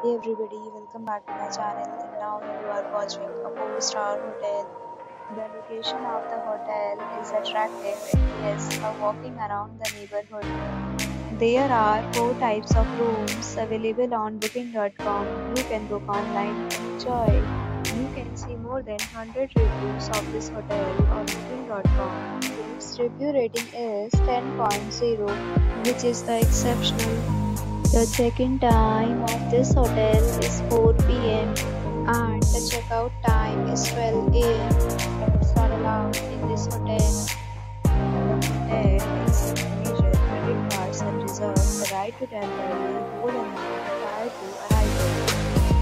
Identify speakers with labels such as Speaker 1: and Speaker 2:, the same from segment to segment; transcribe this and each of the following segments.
Speaker 1: Hey everybody, welcome back to my channel. And now you are watching a four-star hotel. The location of the hotel is attractive and guests are walking around the neighborhood. There are four types of rooms available on booking.com. You can book online and enjoy. You can see more than 100 reviews of this hotel on booking.com. Its review rating is 10.0, which is the exceptional. The check-in time of this hotel is 4 pm and the checkout time is 12 am. Pets are allowed in this hotel. The hotel accepts major credit cards and reserves the right to temporarily hold an amount prior to arrival.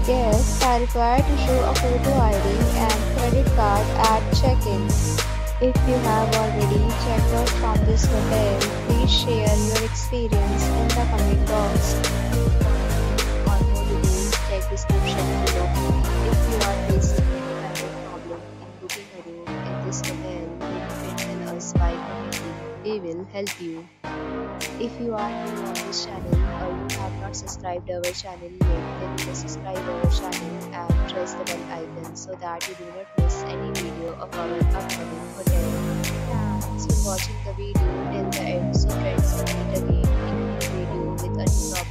Speaker 1: Guests are required to show a photo ID and credit card at check-in. If you have already checked experience in the comment box. For more details, check description below. If you are facing any kind of problem in booking a room in this hotel, you can tell us by commenting. We will help you. If you are new on this channel or you have not subscribed our channel yet, then please subscribe our channel and press the bell icon so that you do not miss any video watching the video till the end. So friends, we'll meet again in a new video with a new topic.